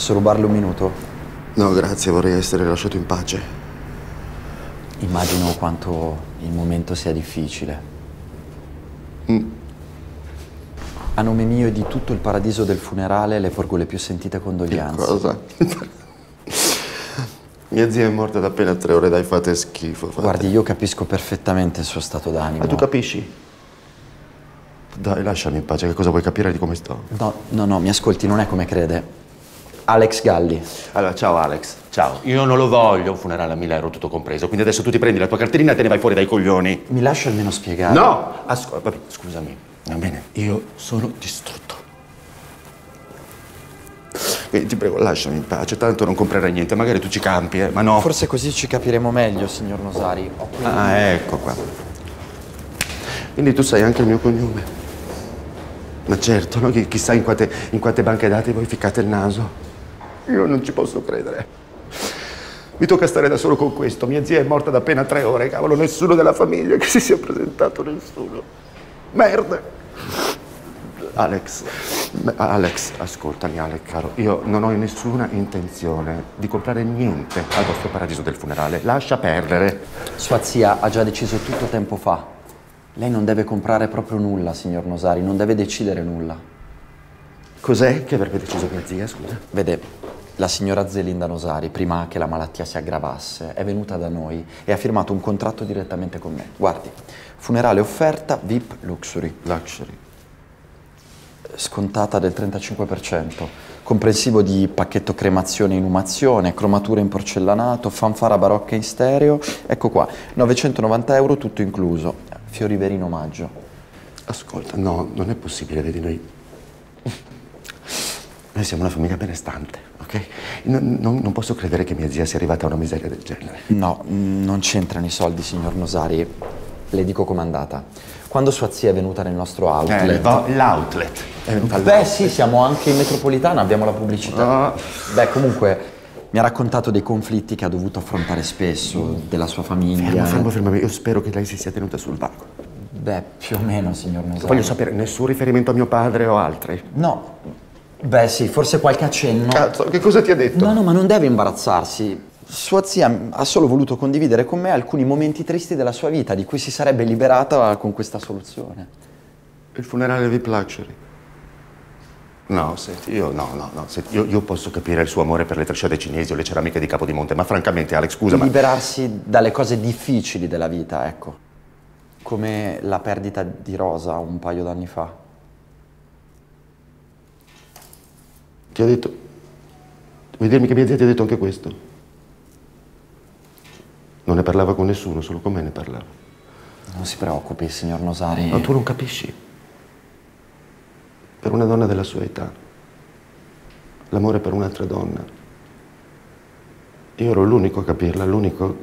Posso rubarle un minuto? No, grazie, vorrei essere lasciato in pace. Immagino quanto il momento sia difficile. Mm. A nome mio e di tutto il paradiso del funerale le porgo le più sentite condoglianze. Cosa? Mia zia è morta da appena tre ore, dai, fate schifo. Fate. Guardi, io capisco perfettamente il suo stato d'animo. Ma tu capisci? Dai, lasciami in pace, che cosa vuoi capire di come sto? No, no, no, mi ascolti, non è come crede. Alex Galli. Allora, ciao Alex, ciao. Io non lo voglio un funerale a 1000 euro tutto compreso, quindi adesso tu ti prendi la tua cartellina e te ne vai fuori dai coglioni. Mi lascio almeno spiegare. No! Ascolta, scusami, va bene, io sono distrutto. Quindi ti prego, lasciami in pace, tanto non comprerai niente, magari tu ci campi, eh, ma no. Forse così ci capiremo meglio, signor Nosari. Ho qui- Ah, ecco qua. Quindi tu sai anche il mio cognome. Ma certo, no? Chi- Chissà in quante, in quante banche dati voi ficcate il naso. Io non ci posso credere. Mi tocca stare da solo con questo. Mia zia è morta da appena tre ore, cavolo, nessuno della famiglia che si sia presentato, nessuno. Merda. Alex, Alex, ascoltami Alex, caro, io non ho nessuna intenzione di comprare niente al vostro paradiso del funerale. Lascia perdere. Sua zia ha già deciso tutto tempo fa. Lei non deve comprare proprio nulla, signor Nosari, non deve decidere nulla. Cos'è che avrebbe deciso mia zia, scusa? Vede, la signora Zelinda Nosari, prima che la malattia si aggravasse, è venuta da noi e ha firmato un contratto direttamente con me. Guardi, funerale offerta VIP Luxury, Luxury. scontata del 35%, comprensivo di pacchetto cremazione e inumazione, cromatura in porcellanato, fanfara barocca in stereo. Ecco qua, 990 euro tutto incluso. Fiori veri in omaggio. Ascolta, no, non è possibile, vedi noi. Noi siamo una famiglia benestante, ok? Non, non- non posso credere che mia zia sia arrivata a una miseria del genere. No, mm, non c'entrano i soldi, signor Nosari. Le dico com'è andata. Quando sua zia è venuta nel nostro outlet... Eh, l'outlet. Venuta Beh sì, siamo anche in metropolitana, abbiamo la pubblicità. Ah. Beh, comunque mi ha raccontato dei conflitti che ha dovuto affrontare spesso, della sua famiglia. Fermo, fermo, fermo. Io spero che lei si sia tenuta sul vago. Beh, più o meno, signor Nosari. Voglio sapere nessun riferimento a mio padre o altri. No, beh sì, forse qualche accenno. Cazzo, che cosa ti ha detto? No, no, ma non deve imbarazzarsi. Sua zia ha solo voluto condividere con me alcuni momenti tristi della sua vita, di cui si sarebbe liberata con questa soluzione. Il funerale VIP Luxury. No, senti, io no, no, no. Senti, io, io posso capire il suo amore per le trecciate cinesi o le ceramiche di Capodimonte, ma francamente, Alex, scusa, ma. liberarsi dalle cose difficili della vita, ecco. Come la perdita di Rosa un paio d'anni fa. Ti ha detto. Vuoi dirmi che mia zia ti ha detto anche questo? Non ne parlava con nessuno, solo con me ne parlava. Non si preoccupi, signor Nosari. Ma tu non capisci. Per una donna della sua età, l'amore per un'altra donna. Io ero l'unico a capirla, l'unico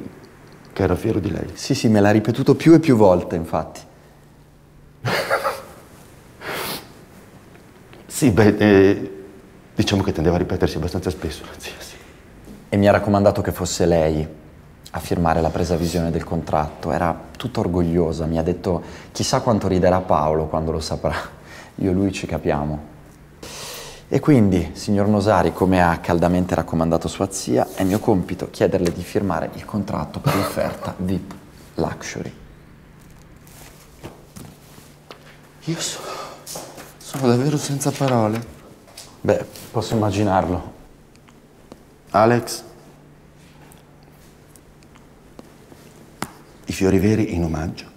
che era fiero di lei. Sì, sì, me l'ha ripetuto più e più volte, infatti. Sì, beh, eh, diciamo che tendeva a ripetersi abbastanza spesso, la zia, sì. E mi ha raccomandato che fosse lei a firmare la presa visione del contratto. Era tutta orgogliosa, mi ha detto chissà quanto riderà Paolo quando lo saprà. Io e lui ci capiamo. E quindi, signor Nosari, come ha caldamente raccomandato sua zia, è mio compito chiederle di firmare il contratto per l'offerta VIP Luxury. Io so- sono davvero senza parole. Beh, posso immaginarlo. Alex, i fiori veri in omaggio.